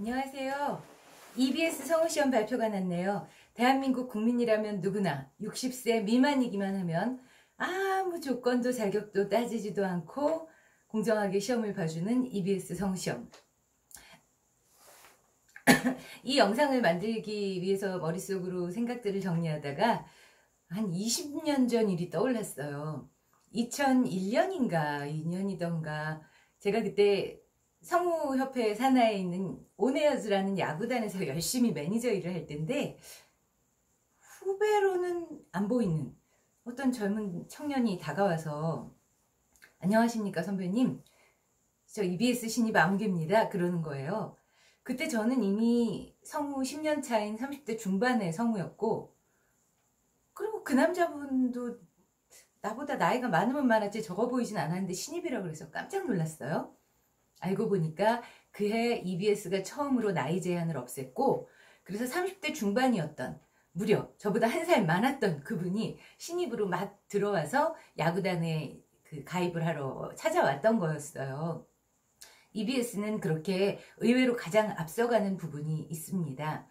안녕하세요. EBS 성우시험 발표가 났네요. 대한민국 국민이라면 누구나 60세 미만이기만 하면 아무 조건도 자격도 따지지도 않고 공정하게 시험을 봐주는 EBS 성우시험. 이 영상을 만들기 위해서 머릿속으로 생각들을 정리하다가 한 20년 전 일이 떠올랐어요. 2001년인가 2년이던가 제가 그때 성우협회 산하에 있는 오네어즈라는 야구단에서 열심히 매니저 일을 할 때인데 후배로는 안 보이는 어떤 젊은 청년이 다가와서 안녕하십니까 선배님. 저 EBS 신입 암기입니다. 그러는 거예요. 그때 저는 이미 성우 10년 차인 30대 중반의 성우였고 그리고 그 남자분도 나보다 나이가 많으면 많았지 적어 보이진 않았는데 신입이라고 그래서 깜짝 놀랐어요 알고 보니까 그해 EBS가 처음으로 나이 제한을 없앴고 그래서 30대 중반이었던 무려 저보다 한 살 많았던 그분이 신입으로 막 들어와서 야구단에 그 가입을 하러 찾아왔던 거였어요. EBS는 그렇게 의외로 가장 앞서가는 부분이 있습니다.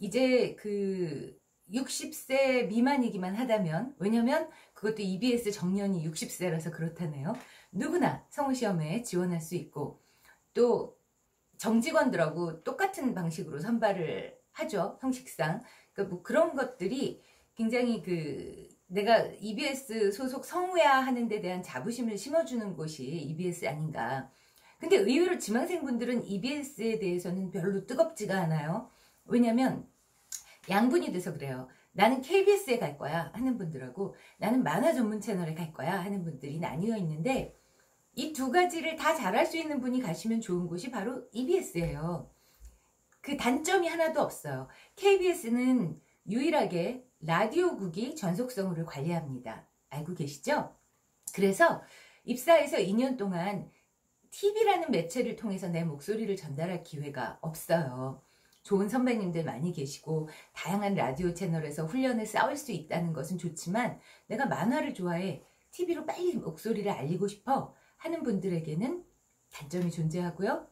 이제 그 60세 미만이기만 하다면 왜냐면 그것도 EBS 정년이 60세라서 그렇다네요. 누구나 성우시험에 지원할 수 있고 또 정직원들하고 똑같은 방식으로 선발을 하죠. 형식상. 그러니까 뭐 그런 것들이 굉장히 그 내가 EBS 소속 성우야 하는 데 대한 자부심을 심어주는 곳이 EBS 아닌가. 근데 의외로 지망생분들은 EBS에 대해서는 별로 뜨겁지가 않아요. 왜냐면 양분이 돼서 그래요. 나는 KBS에 갈 거야 하는 분들하고 나는 만화 전문 채널에 갈 거야 하는 분들이 나뉘어 있는데 이 두 가지를 다 잘할 수 있는 분이 가시면 좋은 곳이 바로 EBS예요. 그 단점이 하나도 없어요. KBS는 유일하게 라디오국이 전속성우를 관리합니다. 알고 계시죠? 그래서 입사해서 2년 동안 TV라는 매체를 통해서 내 목소리를 전달할 기회가 없어요. 좋은 선배님들 많이 계시고 다양한 라디오 채널에서 훈련을 쌓을 수 있다는 것은 좋지만 내가 만화를 좋아해 TV로 빨리 목소리를 알리고 싶어 하는 분들에게는 단점이 존재하고요.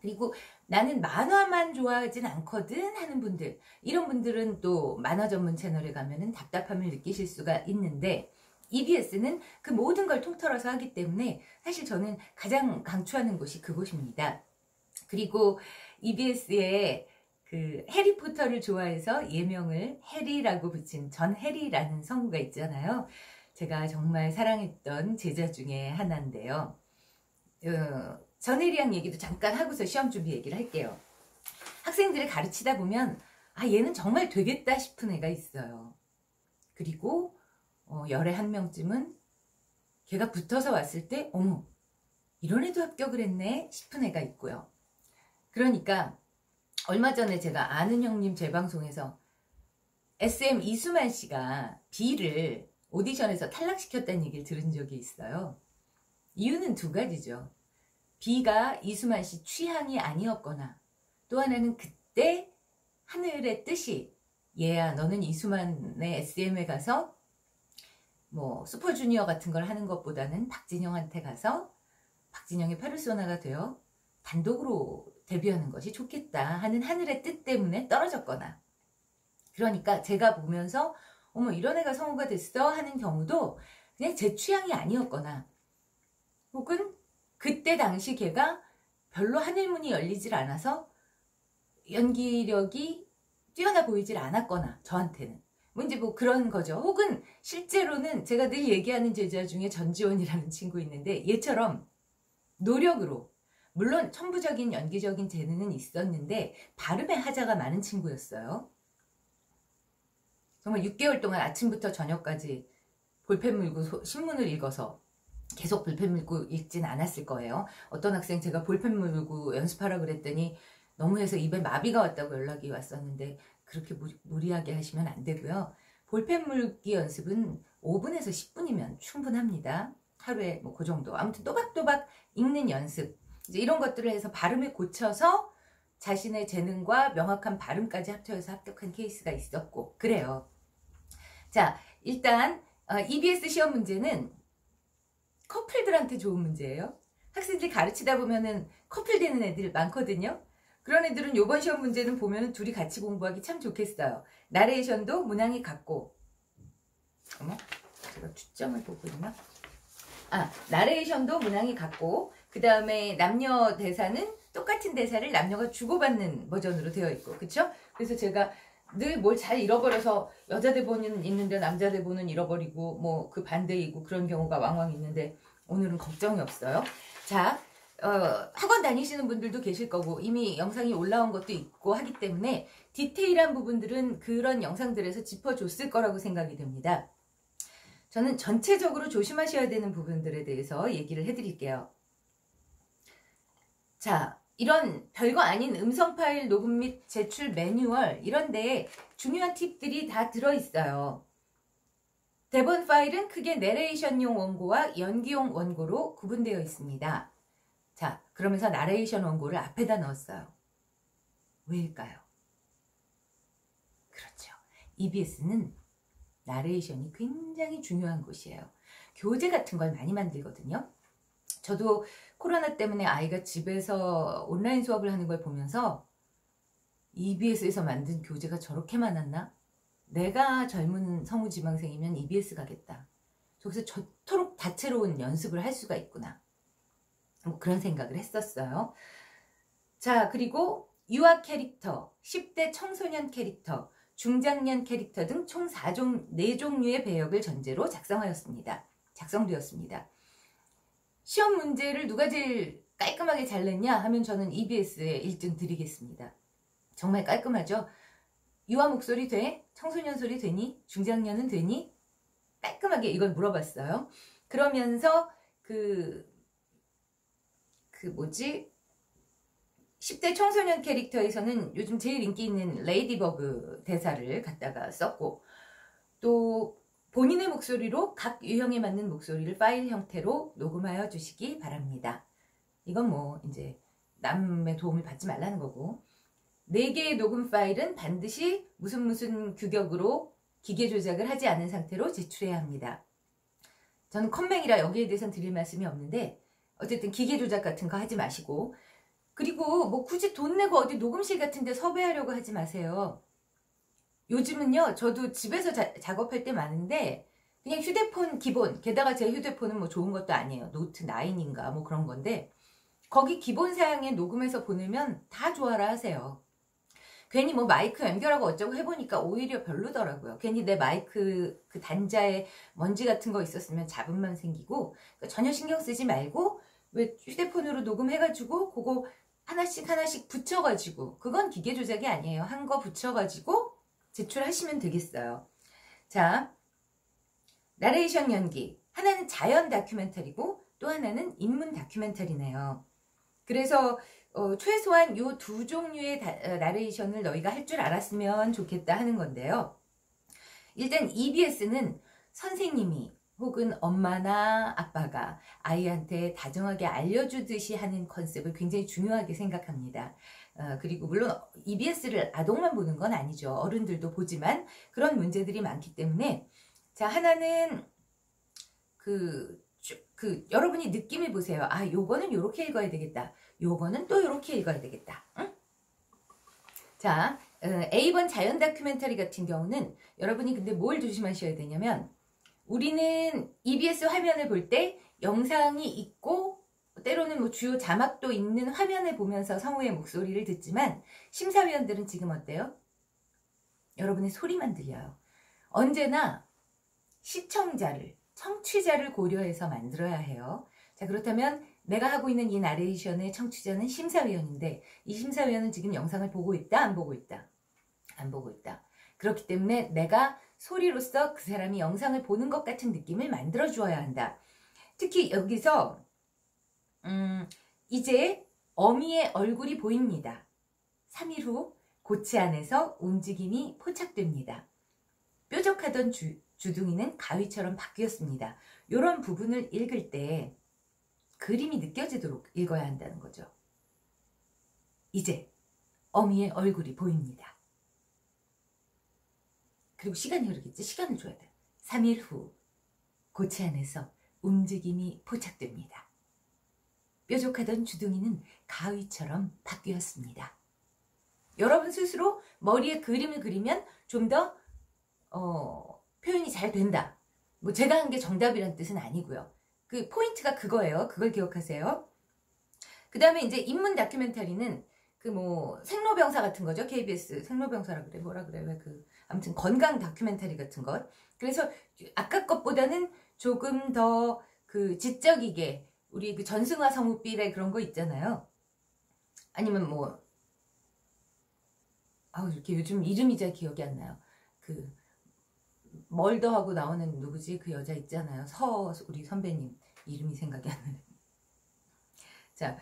그리고 나는 만화만 좋아하진 않거든 하는 분들 이런 분들은 또 만화 전문 채널에 가면은 답답함을 느끼실 수가 있는데 EBS는 그 모든 걸 통틀어서 하기 때문에 사실 저는 가장 강추하는 곳이 그곳입니다. 그리고 EBS의 그 해리포터를 좋아해서 예명을 해리라고 붙인 전 해리라는 성우가 있잖아요. 제가 정말 사랑했던 제자 중에 하나인데요. 어, 전혜리양 얘기도 잠깐 하고서 시험 준비 얘기를 할게요. 학생들을 가르치다 보면 아 얘는 정말 되겠다 싶은 애가 있어요. 그리고 어, 열에 한 명쯤은 걔가 붙어서 왔을 때 어머 이런 애도 합격을 했네 싶은 애가 있고요. 그러니까 얼마 전에 제가 아는 형님 재방송에서 SM 이수만 씨가 B를 오디션에서 탈락시켰다는 얘기를 들은 적이 있어요. 이유는 두 가지죠. B가 이수만 씨 취향이 아니었거나 또 하나는 그때 하늘의 뜻이 얘야 너는 이수만의 SM에 가서 뭐 슈퍼주니어 같은 걸 하는 것보다는 박진영한테 가서 박진영의 페르소나가 되어 단독으로 데뷔하는 것이 좋겠다 하는 하늘의 뜻 때문에 떨어졌거나. 그러니까 제가 보면서 어머 이런 애가 성우가 됐어 하는 경우도 그냥 제 취향이 아니었거나. 혹은 그때 당시 걔가 별로 하늘문이 열리질 않아서 연기력이 뛰어나 보이질 않았거나 저한테는. 뭐 이제 뭐 그런 거죠. 혹은 실제로는 제가 늘 얘기하는 제자 중에 전지원이라는 친구 있는데 얘처럼 노력으로 물론 천부적인 연기적인 재능은 있었는데 발음에 하자가 많은 친구였어요. 정말 6개월 동안 아침부터 저녁까지 볼펜 물고 신문을 읽어서 계속 볼펜 물고 읽진 않았을 거예요. 어떤 학생 제가 볼펜 물고 연습하라 그랬더니 너무 해서 입에 마비가 왔다고 연락이 왔었는데 그렇게 무리 하게 하시면 안 되고요. 볼펜 물기 연습은 5분에서 10분이면 충분합니다. 하루에 뭐 그 정도. 아무튼 또박또박 읽는 연습. 이제 이런 것들을 해서 발음을 고쳐서 자신의 재능과 명확한 발음까지 합쳐서 합격한 케이스가 있었고 그래요. 자 일단 어, EBS 시험 문제는 커플들한테 좋은 문제예요. 학생들 가르치다 보면은 커플 되는 애들 많거든요. 그런 애들은 요번 시험 문제는 보면 둘이 같이 공부하기 참 좋겠어요. 나레이션도 문항이 같고 어머 제가 주점을 보고 있나? 아 나레이션도 문항이 같고 그 다음에 남녀 대사는 똑같은 대사를 남녀가 주고받는 버전으로 되어 있고 그쵸? 그래서 제가 늘 뭘 잘 잃어버려서 여자 대본은 있는데 남자 대본은 잃어버리고 뭐 그 반대이고 그런 경우가 왕왕 있는데 오늘은 걱정이 없어요. 자 어, 학원 다니시는 분들도 계실 거고 이미 영상이 올라온 것도 있고 하기 때문에 디테일한 부분들은 그런 영상들에서 짚어줬을 거라고 생각이 됩니다. 저는 전체적으로 조심하셔야 되는 부분들에 대해서 얘기를 해드릴게요. 자, 이런 별거 아닌 음성 파일 녹음 및 제출 매뉴얼 이런데 중요한 팁들이 다 들어있어요. 대본 파일은 크게 내레이션용 원고와 연기용 원고로 구분되어 있습니다. 자, 그러면서 나레이션 원고를 앞에다 넣었어요. 왜일까요? 그렇죠. EBS는 나레이션이 굉장히 중요한 곳이에요. 교재 같은 걸 많이 만들거든요. 저도 코로나 때문에 아이가 집에서 온라인 수업을 하는 걸 보면서 EBS에서 만든 교재가 저렇게 많았나? 내가 젊은 성우 지망생이면 EBS 가겠다. 저기서 저토록 다채로운 연습을 할 수가 있구나. 뭐 그런 생각을 했었어요. 자, 그리고 유아 캐릭터, 10대 청소년 캐릭터, 중장년 캐릭터 등 총 4종, 4종류의 배역을 전제로 작성하였습니다. 작성되었습니다. 시험 문제를 누가 제일 깔끔하게 잘 냈냐 하면 저는 EBS에 1등 드리겠습니다. 정말 깔끔하죠? 유아 목소리 돼? 청소년 소리 되니? 중장년은 되니? 깔끔하게 이걸 물어봤어요. 그러면서 그, 그 뭐지? 10대 청소년 캐릭터에서는 요즘 제일 인기 있는 레이디버그 대사를 갖다가 썼고 또 본인의 목소리로 각 유형에 맞는 목소리를 파일 형태로 녹음하여 주시기 바랍니다. 이건 뭐 이제 남의 도움을 받지 말라는 거고 4개의 녹음 파일은 반드시 무슨 무슨 규격으로 기계 조작을 하지 않은 상태로 제출해야 합니다. 저는 컴맹이라 여기에 대해서는 드릴 말씀이 없는데 어쨌든 기계 조작 같은 거 하지 마시고 그리고 뭐 굳이 돈 내고 어디 녹음실 같은 데 섭외하려고 하지 마세요. 요즘은요, 저도 집에서 자, 작업할 때 많은데, 그냥 휴대폰 기본, 게다가 제 휴대폰은 뭐 좋은 것도 아니에요. 노트 9인가 뭐 그런 건데, 거기 기본 사양에 녹음해서 보내면 다 좋아라 하세요. 괜히 뭐 마이크 연결하고 어쩌고 해보니까 오히려 별로더라고요. 괜히 내 마이크 그 단자에 먼지 같은 거 있었으면 잡음만 생기고, 그러니까 전혀 신경 쓰지 말고, 왜 휴대폰으로 녹음해가지고, 그거 하나씩 하나씩 붙여가지고, 그건 기계 조작이 아니에요. 한 거 붙여가지고, 제출하시면 되겠어요. 자, 나레이션 연기. 하나는 자연 다큐멘터리고 또 하나는 인문 다큐멘터리네요. 그래서 어, 최소한 이 두 종류의 다, 어, 나레이션을 너희가 할 줄 알았으면 좋겠다 하는 건데요. 일단 EBS는 선생님이 혹은 엄마나 아빠가 아이한테 다정하게 알려주듯이 하는 컨셉을 굉장히 중요하게 생각합니다. 어, 그리고 물론 EBS를 아동만 보는 건 아니죠. 어른들도 보지만 그런 문제들이 많기 때문에 자 하나는 그, 그 여러분이 느낌을 보세요. 아 요거는 요렇게 읽어야 되겠다. 요거는 또 요렇게 읽어야 되겠다. 응? 자 어, A번 자연 다큐멘터리 같은 경우는 여러분이 근데 뭘 조심하셔야 되냐면 우리는 EBS 화면을 볼 때 영상이 있고 때로는 뭐 주요 자막도 있는 화면을 보면서 성우의 목소리를 듣지만 심사위원들은 지금 어때요? 여러분의 소리만 들려요. 언제나 시청자를, 청취자를 고려해서 만들어야 해요. 자, 그렇다면 내가 하고 있는 이 나레이션의 청취자는 심사위원인데 이 심사위원은 지금 영상을 보고 있다, 안 보고 있다? 안 보고 있다. 그렇기 때문에 내가 소리로서 그 사람이 영상을 보는 것 같은 느낌을 만들어 주어야 한다. 특히 여기서 음, 이제 어미의 얼굴이 보입니다. 3일 후 고치 안에서 움직임이 포착됩니다. 뾰족하던 주, 주둥이는 가위처럼 바뀌었습니다. 이런 부분을 읽을 때 그림이 느껴지도록 읽어야 한다는 거죠. 이제 어미의 얼굴이 보입니다. 그리고 시간이 흐르겠지. 시간을 줘야 돼. 3일 후 고치 안에서 움직임이 포착됩니다. 뾰족하던 주둥이는 가위처럼 바뀌었습니다. 여러분 스스로 머리에 그림을 그리면 좀더 어, 표현이 잘 된다. 뭐 제가 한 게 정답이란 뜻은 아니고요. 그 포인트가 그거예요. 그걸 기억하세요. 그 다음에 이제 인문 다큐멘터리는 그 뭐 생로병사 같은 거죠. KBS 생로병사라 그래 뭐라 그래 왜 그 아무튼 건강 다큐멘터리 같은 것. 그래서 아까 것보다는 조금 더 그 지적이게 우리 그 전승화 성우빌의 그런 거 있잖아요. 아니면 뭐 아우 이렇게 요즘 이름이 잘 기억이 안 나요. 그 멀더하고 나오는 누구지 그 여자 있잖아요. 서 우리 선배님 이름이 생각이 안 나네. 자,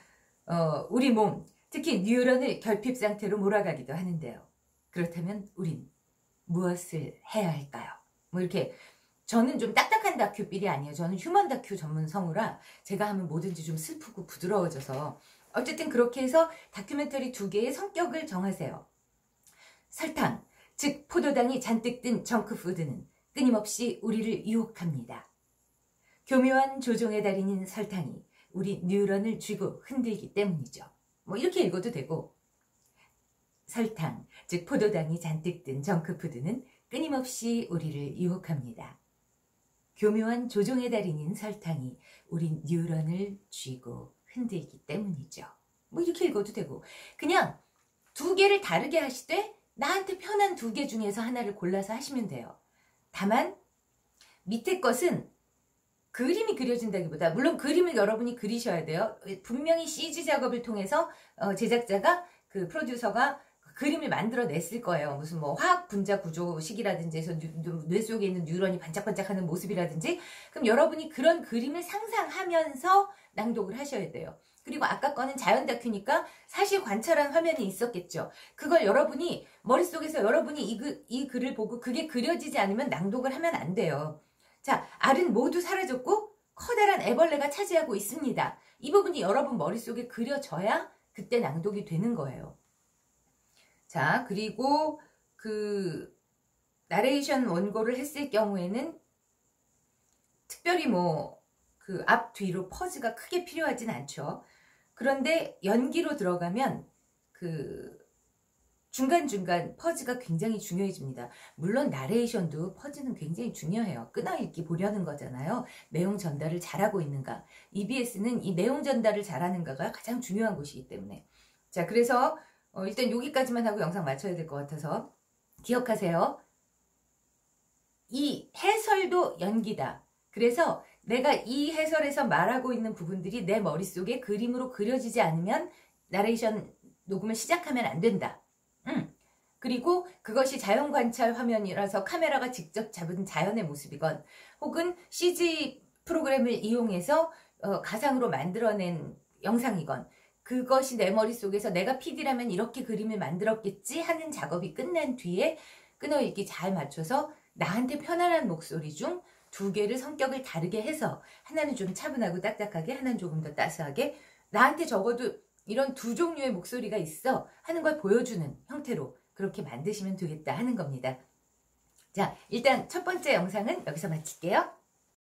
어, 우리 몸 특히 뉴런을 결핍 상태로 몰아가기도 하는데요. 그렇다면 우린 무엇을 해야 할까요? 뭐 이렇게 저는 좀 딱딱한 다큐필이 아니에요. 저는 휴먼 다큐 전문 성우라 제가 하면 뭐든지 좀 슬프고 부드러워져서 어쨌든 그렇게 해서 다큐멘터리 두 개의 성격을 정하세요. 설탕, 즉 포도당이 잔뜩 든 정크푸드는 끊임없이 우리를 유혹합니다. 교묘한 조종의 달인인 설탕이 우리 뉴런을 쥐고 흔들기 때문이죠. 뭐 이렇게 읽어도 되고 설탕, 즉 포도당이 잔뜩 든 정크푸드는 끊임없이 우리를 유혹합니다. 교묘한 조종의 달인인 설탕이 우리 뉴런을 쥐고 흔들기 때문이죠. 뭐 이렇게 읽어도 되고 그냥 두 개를 다르게 하시되 나한테 편한 두 개 중에서 하나를 골라서 하시면 돼요. 다만 밑에 것은 그림이 그려진다기보다 물론 그림을 여러분이 그리셔야 돼요. 분명히 CG 작업을 통해서 어, 제작자가 그 프로듀서가 그림을 만들어냈을 거예요. 무슨 뭐 화학 분자 구조식이라든지 해서 뇌 속에 있는 뉴런이 반짝반짝하는 모습이라든지 그럼 여러분이 그런 그림을 상상하면서 낭독을 하셔야 돼요. 그리고 아까 거는 자연 다큐니까 사실 관찰한 화면이 있었겠죠. 그걸 여러분이 머릿속에서 여러분이 이, 그, 이 글을 보고 그게 그려지지 않으면 낭독을 하면 안 돼요. 자, 알은 모두 사라졌고 커다란 애벌레가 차지하고 있습니다. 이 부분이 여러분 머릿속에 그려져야 그때 낭독이 되는 거예요. 자, 그리고 그 나레이션 원고를 했을 경우에는 특별히 뭐 그 앞 뒤로 퍼즈가 크게 필요하진 않죠. 그런데 연기로 들어가면 그 중간중간 퍼즈가 굉장히 중요해집니다. 물론 나레이션도 퍼즈는 굉장히 중요해요. 끊어읽기 보려는 거잖아요. 내용 전달을 잘하고 있는가. EBS는 이 내용 전달을 잘하는가가 가장 중요한 곳이기 때문에. 자, 그래서 어, 일단 여기까지만 하고 영상 마쳐야 될 것 같아서 기억하세요. 이 해설도 연기다. 그래서 내가 이 해설에서 말하고 있는 부분들이 내 머릿속에 그림으로 그려지지 않으면 나레이션 녹음을 시작하면 안 된다. 음. 그리고 그것이 자연 관찰 화면이라서 카메라가 직접 잡은 자연의 모습이건 혹은 CG 프로그램을 이용해서 어, 가상으로 만들어낸 영상이건 그것이 내 머릿속에서 내가 PD라면 이렇게 그림을 만들었겠지 하는 작업이 끝난 뒤에 끊어읽기 잘 맞춰서 나한테 편안한 목소리 중 두 개를 성격을 다르게 해서 하나는 좀 차분하고 딱딱하게 하나는 조금 더 따스하게 나한테 적어도 이런 두 종류의 목소리가 있어 하는 걸 보여주는 형태로 그렇게 만드시면 되겠다 하는 겁니다. 자 일단 첫 번째 영상은 여기서 마칠게요.